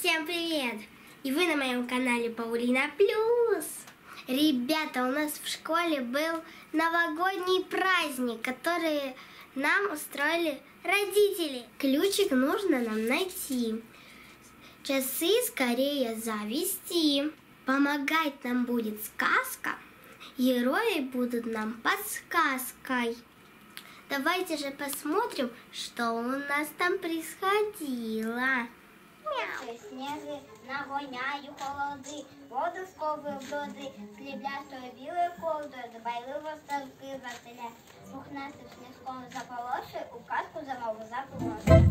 Всем привет! И вы на моем канале Паулина Плюс. Ребята, у нас в школе был новогодний праздник, который нам устроили родители. Ключик нужно нам найти. Часы скорее завести. Помогать нам будет сказка. Герои будут нам подсказкой. Давайте же посмотрим, что у нас там происходило. Мяу. Сніги нагоняю холоди, воду сковую в броди, сліблястою білою ковдою, дбайливо ставки зателя, пухнастим сніжком заполоши, у казку замову заполошую.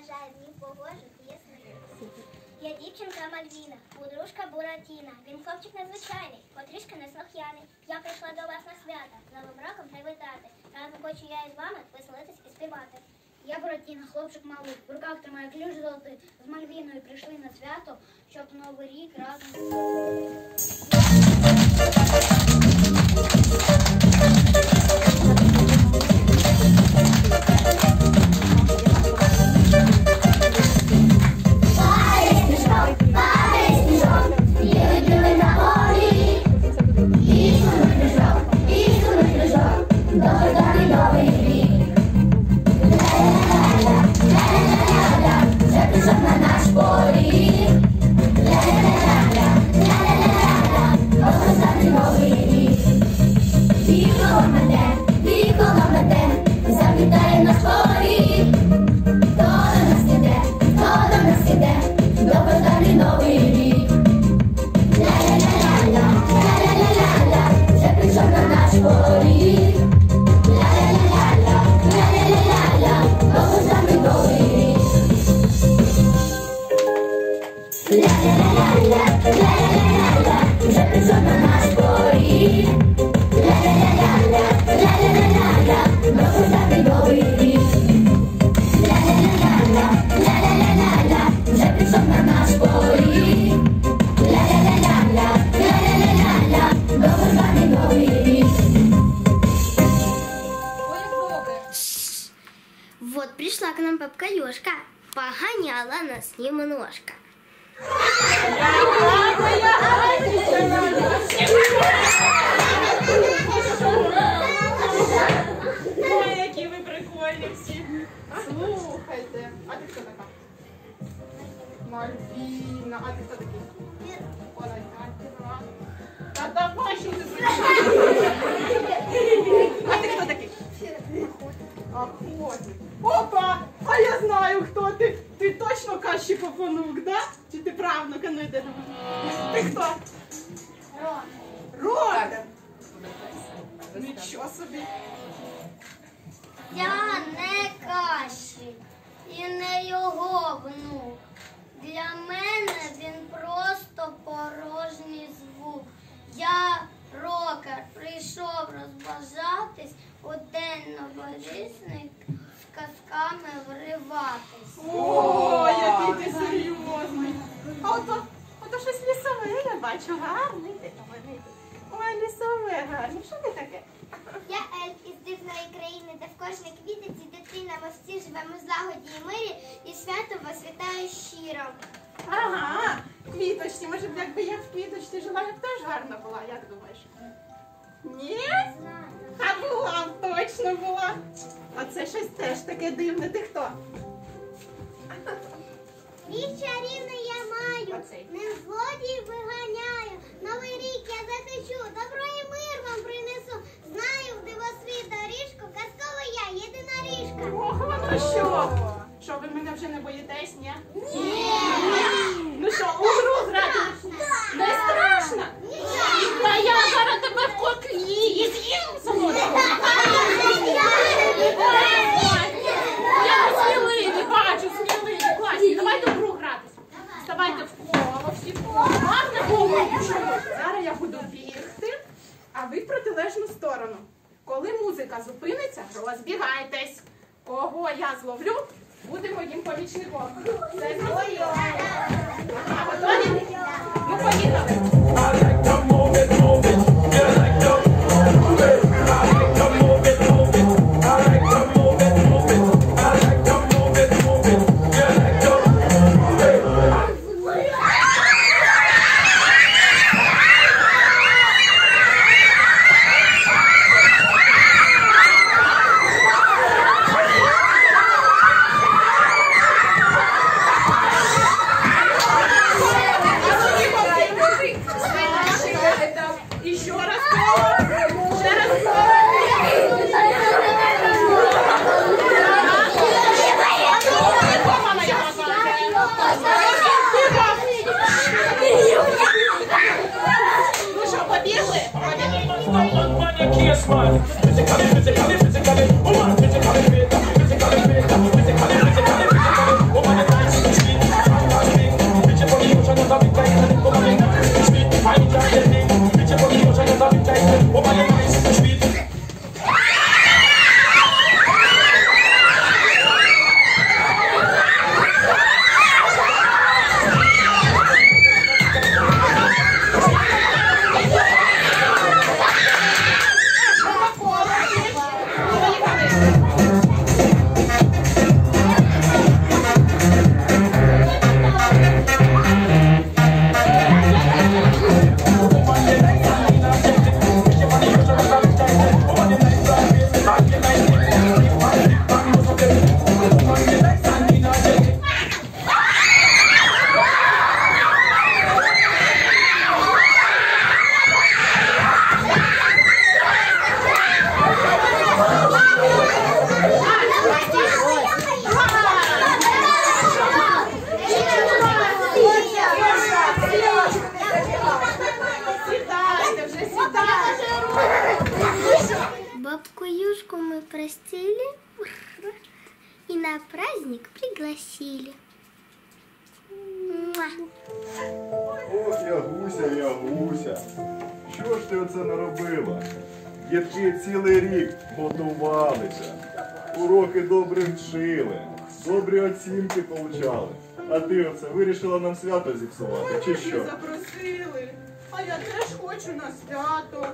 Бажаю, днів погожих і. Я дівчинка Мальвіна, подружка Буратіна. Він хлопчик незвичайний, потрішки неслух'яний. Я прийшла до вас на свято, новим роком привітати. Разом хочу я із вами веселитись і співати. Я Буратіна, хлопчик малий, в руках тримає ключ золотий. З Мальвіною прийшли на свято, щоб новий рік разом. Вот пришла к нам бабка Ёшка, погоняла нас немножко. Які ви прикольні всі. Слухайте. А ти хто така? Мальвіна. А ти хто такий? Та давай, що ти прийшла? А ти хто такий? Охотник. Опа! А я знаю, хто ти. Ти точно каші попонук, да? Чи ти правнук? Ну мене. Ти хто? Рода. Нічого собі. Я не каші і не його внук. Кожній квітиці дитина ми всі живемо в злагоді і мирі, і свято вас вітаю щиро. Ага, квіточці. Може б якби я в квіточці жила, я б теж гарна була, як думаєш? Ні? А була, б, точно була. А це щось теж таке дивне. Ти хто? Я маю, Оцей. ним злодіїв виганяю. Новий рік я захищу, добро і мир вам принесу. Знаю в дивосвіт доріжку, казкова я єдина ріжка. Ох, вона Ну що? Що ви мене вже не боїтесь, ні? Ні! Ну що, у гру грати? Не страшно? Та я зараз тебе в котлі і з'їм солодко. Я сміливі, бачу, сміливі, класні. Давайте в гру гратися. Вставайте в коло, всі в коло. Гарне коло. Зараз я буду бігти, а ви в протилежну сторону. Коли музика зупиниться, розбігайтесь. Кого я зловлю, буде моїм помічником. Це. Готові? Ну, поїхали. Physically, physically, physically, physically, physically, physically, physically, physically, physically, physically, physically, physically, physically, physically, physically, physically, Простили и на праздник пригласили. Ох, Ягуся, Ягуся, що ж ти оце наробила? Дітки цілий рік готувалися, уроки добре вчили, добрі оцінки получали. А ти оце вирішила нам свято зіпсувати, чи що? Запросили. А я теж хочу на свято.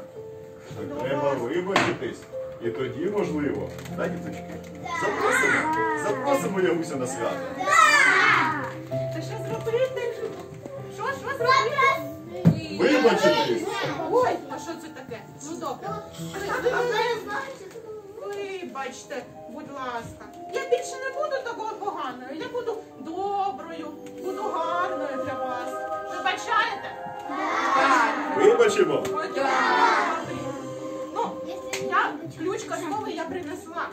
Треба вибачитись. І тоді, можливо, да, діточки? Запросимо, запросимо Ягуся на свято. Та що зробити? Що, що зробити? Вибачитись! Ой, а що це таке? Ну добре. Вибачте, будь ласка. Я більше не буду такою поганою. Я буду доброю, буду гарною для вас. Вибачаєте? Так. Вибачимо! Ну, я ключ казковий я принесла.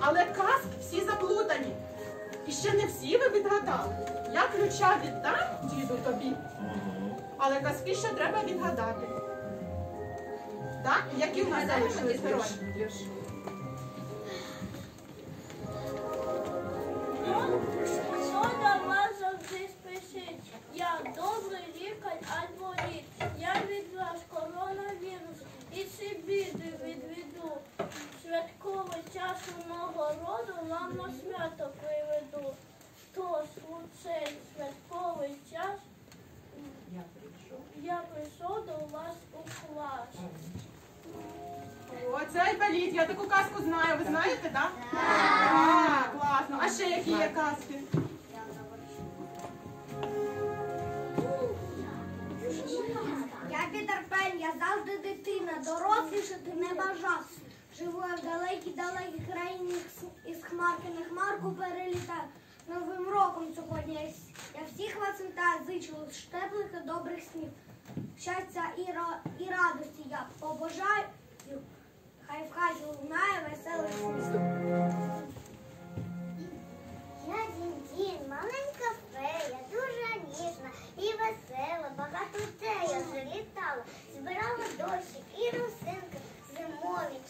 Але казки всі заплутані. І ще не всі ви відгадали. Я ключа віддам, діду, тобі. Але казки ще треба відгадати. Так? Які в нас залишились герої? Хто до вас завжди спішить? Я добрий лікар Альборіт. Я від вас коронавірус і ці біди відведу. Святковий мого роду вам на свято приведу. Тож у цей святковий час я прийшов до вас у клас. Оце Айболіт, я таку казку знаю. Ви знаєте, так? Так, класно. А ще які є казки? Я Пітер Пен, я завжди дитина, дорослішати не бажав. Живу я в далекій далекій країні із хмарки на хмарку перелітаю. Новим роком сьогодні я, всіх вас вітаю, зичу теплих і добрих снів. Щастя і, і радості я побажаю, хай в хаті лунає веселих сміх.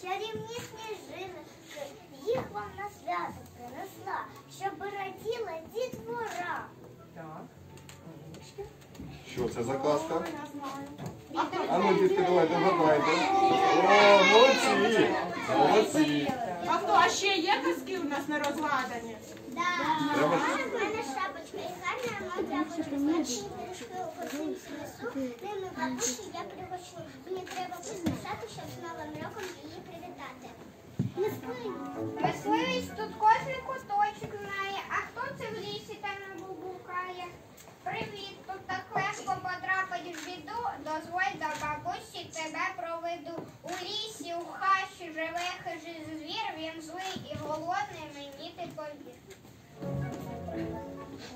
чарівні сніжиночки, их вам на свято принесла, чтобы родила дітвора. Так. Что это за казка? А ну, детка, давай, давай, давай. О, молодцы, молодцы! А хто, а еще є казки нас на розгадані? Треба У мене шапочка і гарна моя у корзинці несу. Ними бабусі я пригощу. Мені треба поспішати, щоб з новим роком її привітати. Не тут кожний куточок знає, а хто це в лісі та набукає? Привіт, тут так легко потрапить в біду, дозволь до бабусі тебе проведу. У лісі, у хащі живе хижий звір, він злий і голодний, мені ти повір.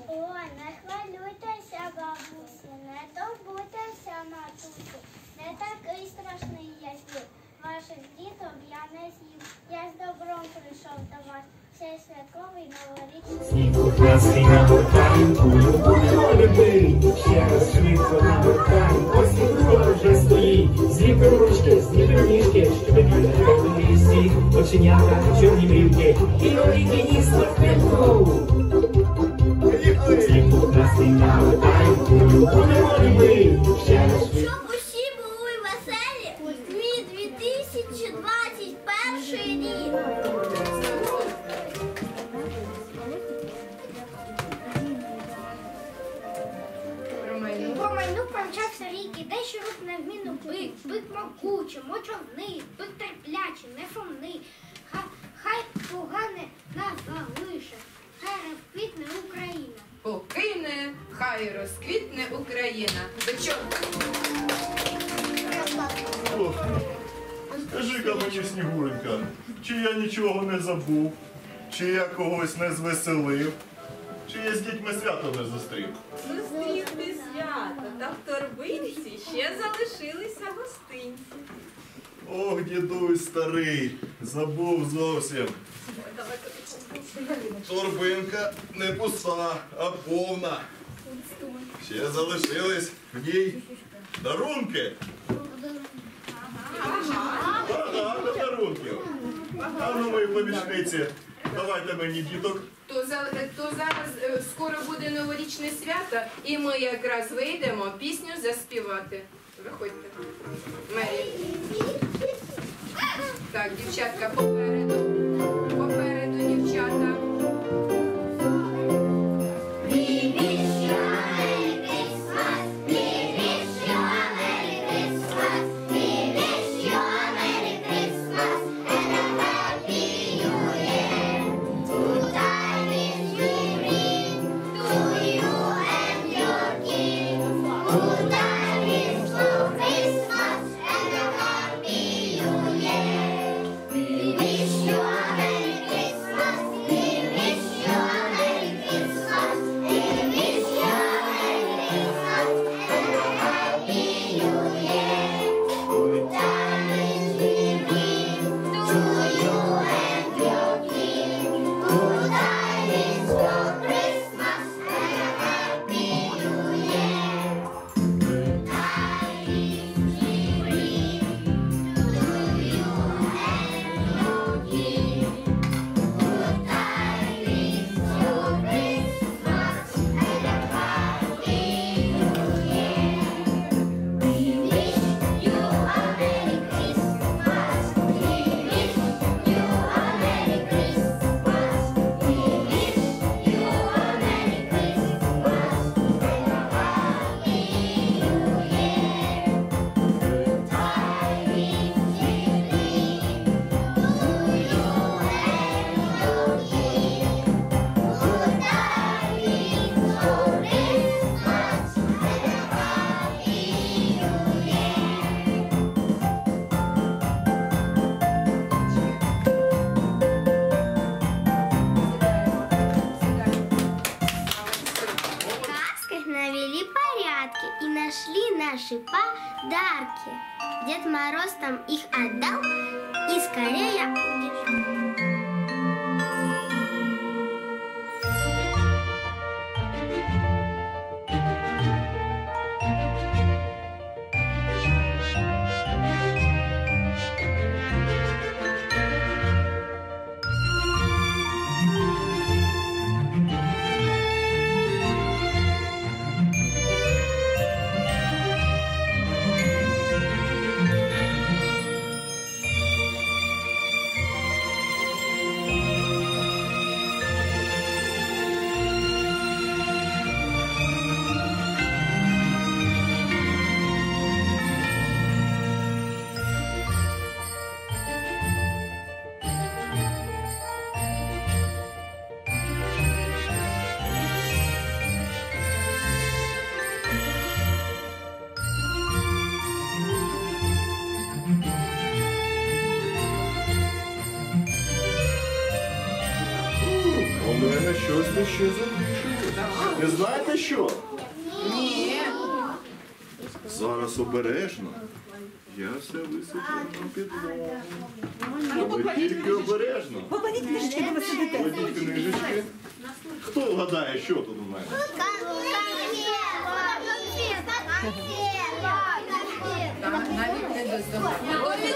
Ой, не хвилюйтеся, бабусі, не турбуйтеся, матусі. Не такий страшний я звір. Ваших діток я не з'їв. Я з добром прийшов до вас. Цей святковий новорічний. Любити. Ще раз швидко нагортаємо, ось відкрила вже стоїть. зліпи ручки, зліпи ніжки, щоб відповідати в лісі. Оченята, чорні брівки, і оліки ніс на могучий, мочовний, бик терплячий, несумний. Хай, хай погане нас залише, хай розквітне Україна. Покине, хай розквітне Україна. До чого? Скажи-ка мені, Снігуренька, чи я нічого не забув, чи я когось не звеселив, чи я з дітьми свято не зустрів. Зустрів ти свято, та в торбинці ще залишилися гостинці. Ох, дідусь старий, забув зовсім. Торбинка не пуста, а повна. Ще залишились в ній дарунки. Багато дарунків. А ну, мої помічниці, давайте мені діток. То, то зараз е, скоро буде новорічне свято, і ми якраз вийдемо пісню заспівати. Виходьте. Мері. Так, дівчатка. Попереду, Там их отдал и скорее ще залишилось. Не знаєте що? Ні. Зараз обережно. Я все висиплю на підлогу. Ви тільки обережно. Покладіть книжечки, де ви сидите. Кладіть книжечки. Хто вгадає, що тут у мене? Навіть не доздогадує.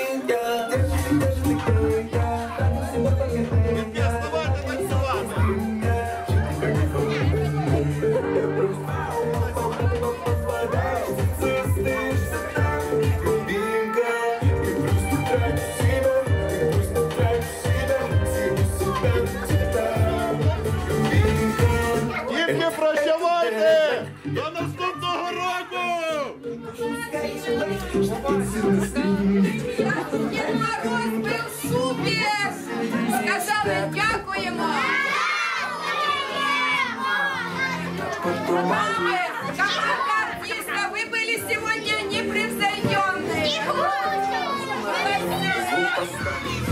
прощавайте! До наступного року! Дід Мороз був супер! Сказали дякуємо! Мамы, команда артиста, вы были сегодня непревзойденные! Никто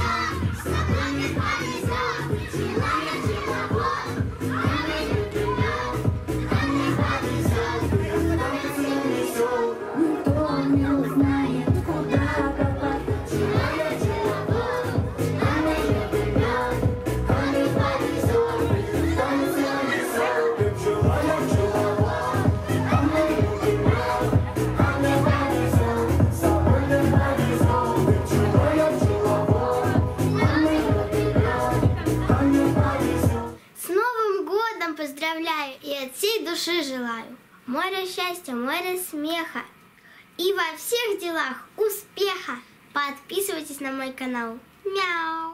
Души желаю. Море счастья, море смеха и во всех делах успеха. Подписывайтесь на мой канал. Мяу.